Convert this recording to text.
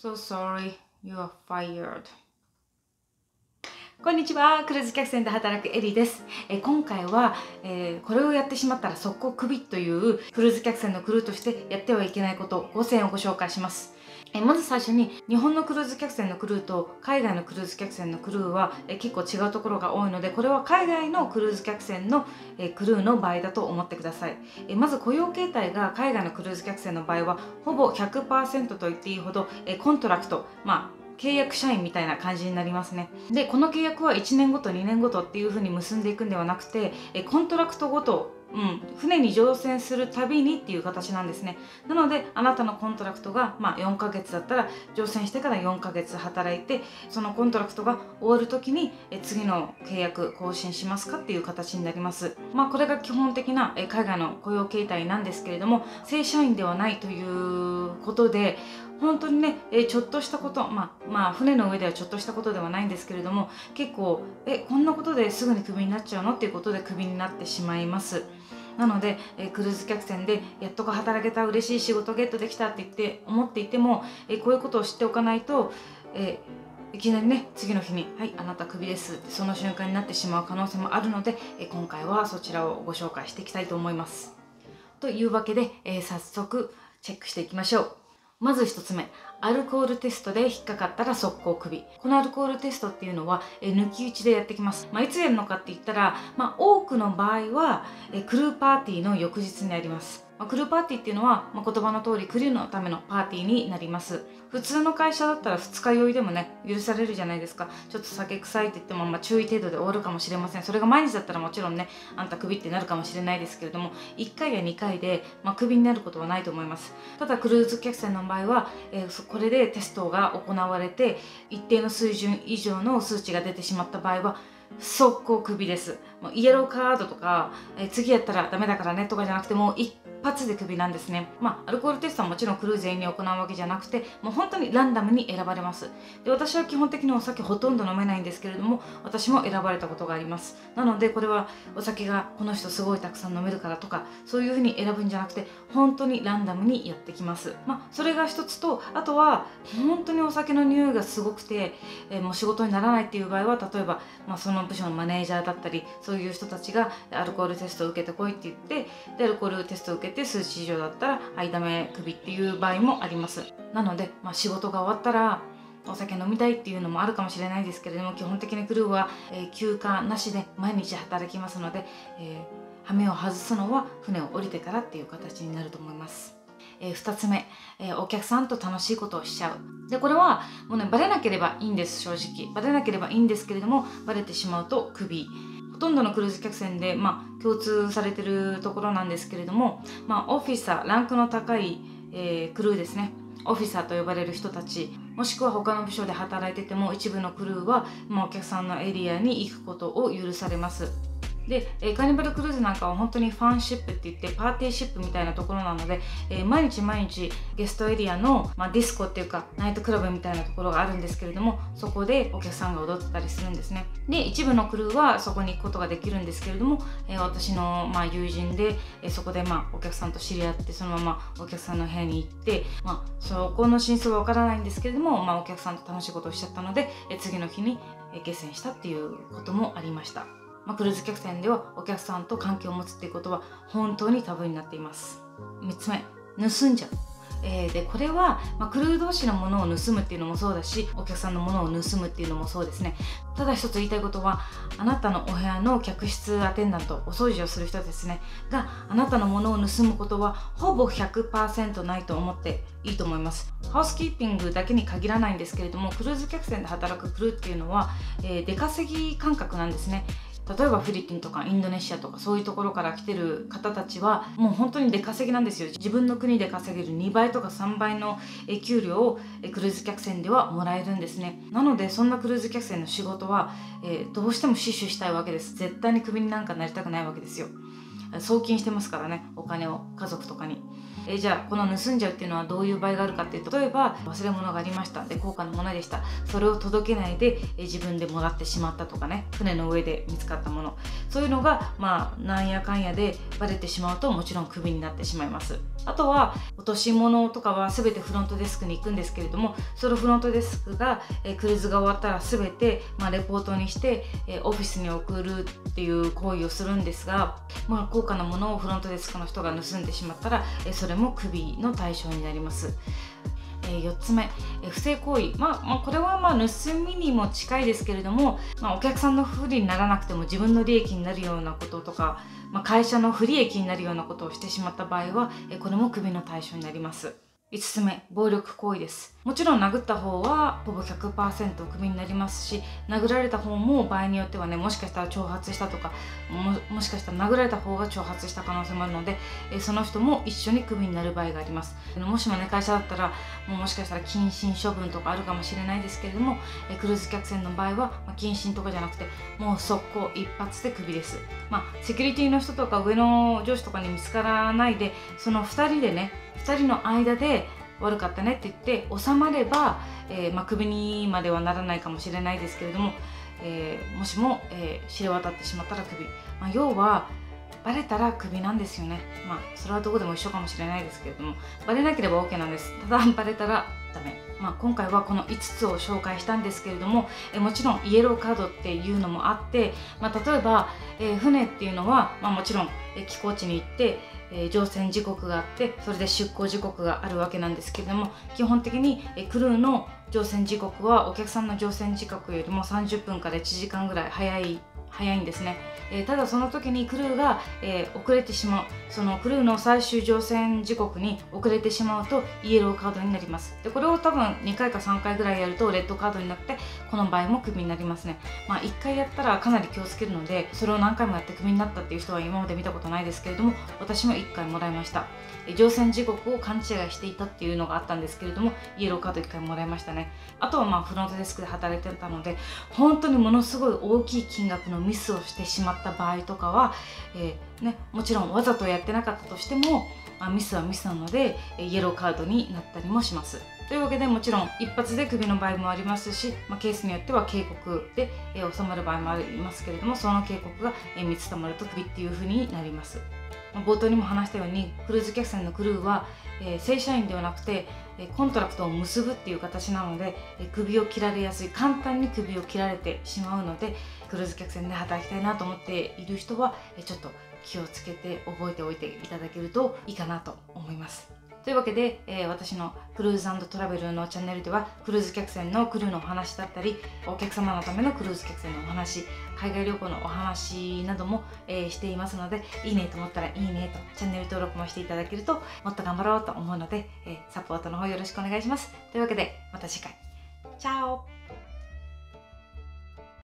So sorry, you are fired. こんにちは。クルーズ客船で働くエリです。え今回は、えーこれをやってしまったら速攻クビというクルーズ客船のクルーとしてやってはいけないこと5選をご紹介します。えまず最初に日本のクルーズ客船のクルーと海外のクルーズ客船のクルーは、え結構違うところが多いのでこれは海外のクルーズ客船の、えクルーの場合だと思ってください、えまず雇用形態が海外のクルーズ客船の場合はほぼ100%と言っていいほど、え contract まあ契約社員みたいな感じになりますね。でこの契約は1年ごと2年ごとっていう風に結んでいくんではなくて contract ごとうん、船に乗船するたびにっていう形なんですね。なのであなたの contract が、まあ、4ヶ月だったら乗船してから4ヶ月働いてその contract が終わる時にえ次の契約更新しますかっていう形になります。まあこれが基本的なえ海外の雇用形態なんですけれども正社員ではないということで本当にね、えちょっとしたこと、まあ、まあ船の上ではちょっとしたことではないんですけれども結構えこんなことですぐにクビになっちゃうの？っていうことでクビになってしまいます。なので、えクルーズ客船でやっとか働けた嬉しい仕事ゲットできたって言って思っていても、えこういうことを知っておかないと、えいきなりね次の日に「はいあなたクビです」ってその瞬間になってしまう可能性もあるので、え今回はそちらをご紹介していきたいと思います。というわけで、え早速チェックしていきましょう。まず1つ目アルコールテストで引っかかったら速攻首。このアルコールテストっていうのはえー抜き打ちでやってきます、まあ、いつやるのかって言ったら、まあ、多くの場合はえークルーパーティーの翌日にあります。まあクルーパーティーっていうのは、まあ、言葉の通りクルーのためのパーティーになります。普通の会社だったら二日酔いでもね許されるじゃないですか。ちょっと酒臭いって言っても、まあ、注意程度で終わるかもしれません。それが毎日だったらもちろんねあんたクビってなるかもしれないですけれども1回や2回で、まあ、クビになることはないと思います。ただクルーズ客船の場合は、えーこれでテストが行われて一定の水準以上の数値が出てしまった場合は速攻クビです。もうイエローカードとか、え次やったらダメだからねとかじゃなくてもう一発でクビなんですね。まあアルコールテストはもちろんクルー全員に行うわけじゃなくてもう本当にランダムに選ばれます。で私は基本的にお酒ほとんど飲めないんですけれども私も選ばれたことがあります。なのでこれはお酒がこの人すごいたくさん飲めるからとかそういうふうに選ぶんじゃなくて本当にランダムにやってきます。まあそれが一つとあとは本当にお酒の匂いがすごくて、えーもう仕事にならないっていう場合は例えば、まあ、その部署のマネージャーだったりそういう人たちがアルコールテストを受けてこいって言ってでアルコールテストを受けて数値以上だったらはいダメクビっていう場合もありますなので、まあ、仕事が終わったらお酒飲みたいっていうのもあるかもしれないですけれども基本的にクルーは、えー休暇なしで毎日働きますので、えー羽目を外すのは船を降りてからっていう形になると思います。え2つ目、えーお客さんと楽しいことをしちゃう。でこれはもうねバレなければいいんです正直。バレなければいいんですけれどもバレてしまうとクビ。ほとんどのクルーズ客船で、まあ、共通されてるところなんですけれども、まあ、オフィサーランクの高い、えークルーですね。オフィサーと呼ばれる人たちもしくは他の部署で働いてても一部のクルーは、まあ、お客さんのエリアに行くことを許されます。で、えカーニバルクルーズなんかは本当にファンシップって言ってパーティーシップみたいなところなので、え毎日毎日ゲストエリアの、まあ、ディスコっていうかナイトクラブみたいなところがあるんですけれどもそこでお客さんが踊ってたりするんですね。で一部のクルーはそこに行くことができるんですけれども、え私の、まあ、友人で、えそこで、まあ、お客さんと知り合ってそのままお客さんの部屋に行って、まあ、そこの真相はわからないんですけれども、まあ、お客さんと楽しいことをしちゃったので、え次の日に、え下船したっていうこともありました。まあ、クルーズ客船ではお客さんと関係を持つっていうことは本当にタブーになっています。3つ目盗んじゃう。えーでこれは、まあ、クルー同士のものを盗むっていうのもそうだしお客さんのものを盗むっていうのもそうですね。ただ一つ言いたいことはあなたのお部屋の客室アテンダントお掃除をする人ですね。があなたのものを盗むことはほぼ100%ないと思っていいと思います。ハウスキーピングだけに限らないんですけれどもクルーズ客船で働くクルーっていうのは、えー出稼ぎ感覚なんですね。例えばフィリピンとかインドネシアとかそういうところから来てる方たちはもう本当に出稼ぎなんですよ。自分の国で稼げる2倍とか3倍の給料をクルーズ客船ではもらえるんですね。なのでそんなクルーズ客船の仕事は、えーどうしても死守したいわけです。絶対にクビになんかなりたくないわけですよ。送金してますからね。お金を。家族とかに。えじゃあこの盗んじゃうっていうのはどういう場合があるかっていうと例えば忘れ物がありました。で高価なものでした。それを届けないで、え自分でもらってしまったとかね。船の上で見つかったもの。そういうのがまあなんやかんやでバレてしまうともちろんクビになってしまいますあとは落とし物とかは全てフロントデスクに行くんですけれどもそのフロントデスクが、えクルーズが終わったら全て、まあ、レポートにして、えオフィスに送るっていう行為をするんですが、まあ、高価なものをフロントデスクの人が盗んでしまったら、えそれもクビの対象になります。え4つ目、え不正行為、まあ、まあ、これはまあ盗みにも近いですけれども、まあ、お客さんの不利にならなくても自分の利益になるようなこととか、まあ、会社の不利益になるようなことをしてしまった場合は、えこれもクビの対象になります。5つ目。暴力行為です。もちろん殴った方はほぼ100%クビになりますし殴られた方も場合によってはねもしかしたら挑発したとかもしかしたら殴られた方が挑発した可能性もあるのでえその人も一緒にクビになる場合があります。もしもね会社だったらもうもしかしたら謹慎処分とかあるかもしれないですけれどもえクルーズ客船の場合は、まあ、謹慎とかじゃなくてもう速攻一発でクビです。まあセキュリティの人とか上の上司とかに見つからないでその2人でね2人の間で悪かったねって言って収まれば、えーまあ、クビにまではならないかもしれないですけれども、えー、もしも、えー、知れ渡ってしまったら首、まあ、要はバレたらクビなんですよね。まあそれはどこでも一緒かもしれないですけれども。バレなければ OK なんです。ただバレたらダメ。まあ、今回はこの5つを紹介したんですけれどもえもちろんイエローカードっていうのもあって、まあ、例えば、えー、船っていうのは、まあ、もちろん、え寄港地に行ってえー、乗船時刻があってそれで出港時刻があるわけなんですけれども基本的に、え、クルーの乗船時刻はお客さんの乗船時刻よりも30分から1時間ぐらい早い早いんですね、えー、ただその時にクルーが、えー、遅れてしまう。そのクルーの最終乗船時刻に遅れてしまうとイエローカードになります。でこれを多分2回か3回ぐらいやるとレッドカードになってこの場合もクビになりますね。まあ1回やったらかなり気をつけるのでそれを何回もやってクビになったっていう人は今まで見たことないですけれども私も1回もらいました。乗船時刻を勘違いしていたっていうのがあったんですけれどもイエローカード1回もらいましたね。あとはまあフロントデスクで働いてたので本当にものすごい大きい金額のミスをしてしまった場合とかは、えー、ね、もちろんわざとやってなかったとしても、まあ、ミスはミスなのでイエローカードになったりもします。というわけでもちろん一発でクビの場合もありますし、まあ、ケースによっては警告で、え、収まる場合もありますけれどもその警告が、え、3つたまるとクビっていうふうになります。冒頭にも話したようにクルーズ客船のクルーは、えー、正社員ではなくて、 contract を結ぶっていう形なので、首を切られやすい簡単に首を切られてしまうのでクルーズ客船で働きたいなと思っている人は、ちょっと気をつけて覚えておいていただけるといいかなと思います。というわけで、えー、私のクルーズトラベルのチャンネルではクルーズ客船のクルーのお話だったりお客様のためのクルーズ客船のお話海外旅行のお話なども、えー、していますのでいいねと思ったらいいねとチャンネル登録もしていただけるともっと頑張ろうと思うので、えー、サポートの方よろしくお願いします。というわけでまた次回。チャオ。